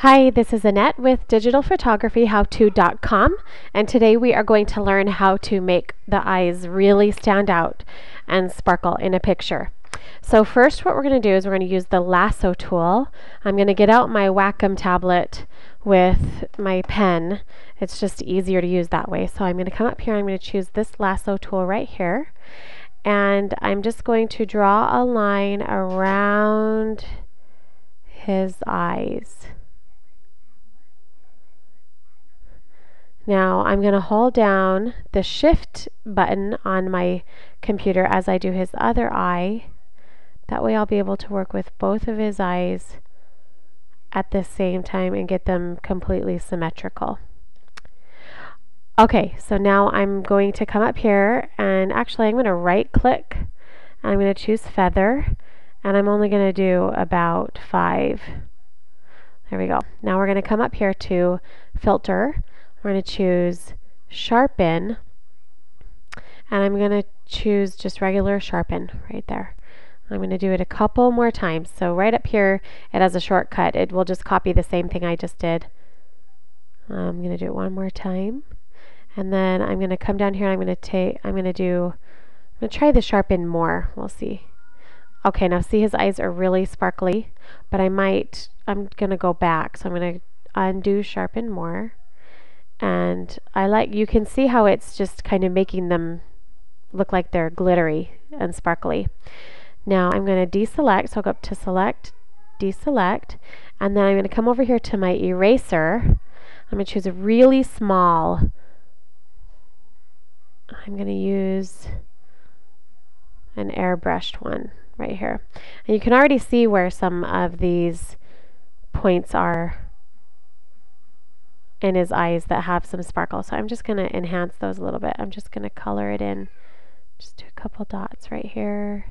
Hi, this is Annette with digitalphotographyhowto.com and today we are going to learn how to make the eyes really stand out and sparkle in a picture. So first what we're going to do is we're going to use the lasso tool. I'm going to get out my Wacom tablet with my pen. It's just easier to use that way. So I'm going to come up here I'm going to choose this lasso tool right here and I'm just going to draw a line around his eyes. Now I'm going to hold down the shift button on my computer as I do his other eye. That way I'll be able to work with both of his eyes at the same time and get them completely symmetrical. Okay, so now I'm going to come up here and actually I'm going to right click and I'm going to choose feather and I'm only going to do about five. There we go. Now we're going to come up here to filter we're going to choose sharpen and I'm going to choose just regular sharpen right there. I'm going to do it a couple more times. So right up here it has a shortcut. It will just copy the same thing I just did. I'm going to do it one more time. And then I'm going to come down here I'm going to take I'm going to do I'm going to try the sharpen more. We'll see. Okay, now see his eyes are really sparkly, but I might I'm going to go back. So I'm going to undo sharpen more and I like you can see how it's just kind of making them look like they're glittery and sparkly. Now I'm going to deselect, so I'll go up to select, deselect, and then I'm going to come over here to my eraser. I'm going to choose a really small. I'm going to use an airbrushed one right here. And you can already see where some of these points are in his eyes that have some sparkle. So I'm just going to enhance those a little bit. I'm just going to color it in. Just do a couple dots right here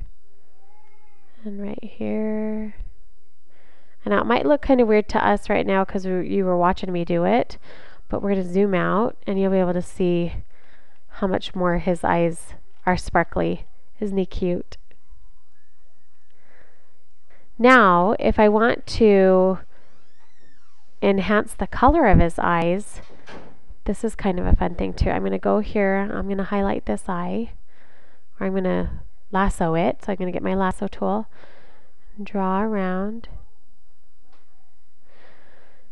and right here. And now it might look kind of weird to us right now because you were watching me do it, but we're going to zoom out and you'll be able to see how much more his eyes are sparkly. Isn't he cute? Now, if I want to enhance the color of his eyes, this is kind of a fun thing too. I'm going to go here, I'm going to highlight this eye, or I'm going to lasso it. So I'm going to get my lasso tool draw around.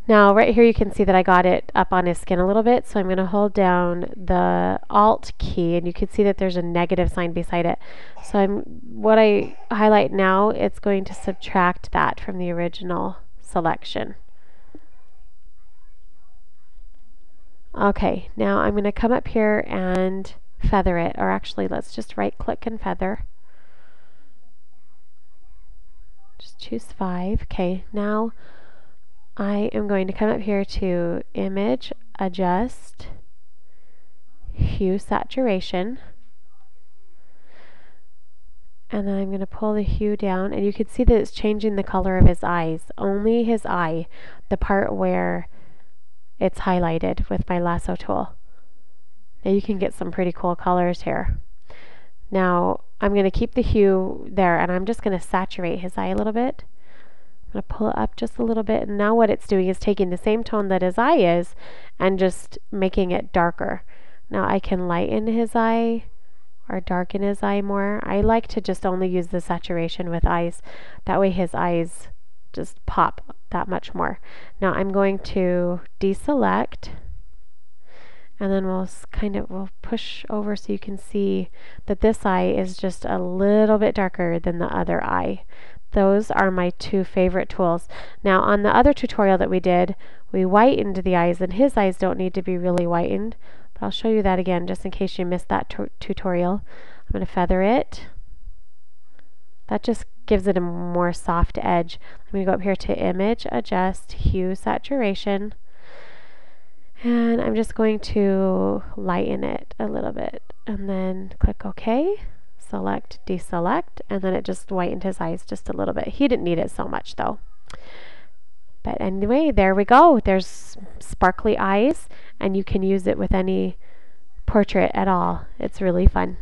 Now right here you can see that I got it up on his skin a little bit so I'm going to hold down the alt key and you can see that there's a negative sign beside it. So I'm what I highlight now it's going to subtract that from the original selection. Okay, now I'm going to come up here and feather it, or actually let's just right click and feather. Just choose 5. Okay, now I am going to come up here to Image, Adjust, Hue Saturation. And then I'm going to pull the hue down, and you can see that it's changing the color of his eyes. Only his eye, the part where it's highlighted with my lasso tool. Now you can get some pretty cool colors here. Now I'm going to keep the hue there and I'm just going to saturate his eye a little bit. I'm going to pull it up just a little bit and now what it's doing is taking the same tone that his eye is and just making it darker. Now I can lighten his eye or darken his eye more. I like to just only use the saturation with eyes. That way his eyes just pop that much more. Now I'm going to deselect and then we'll kind of we'll push over so you can see that this eye is just a little bit darker than the other eye. Those are my two favorite tools. Now on the other tutorial that we did, we whitened the eyes and his eyes don't need to be really whitened, but I'll show you that again just in case you missed that tutorial. I'm going to feather it. That just gives it a more soft edge. I'm going to go up here to Image, Adjust, Hue, Saturation. And I'm just going to lighten it a little bit. And then click OK. Select, deselect. And then it just whitened his eyes just a little bit. He didn't need it so much though. But anyway, there we go. There's sparkly eyes. And you can use it with any portrait at all. It's really fun.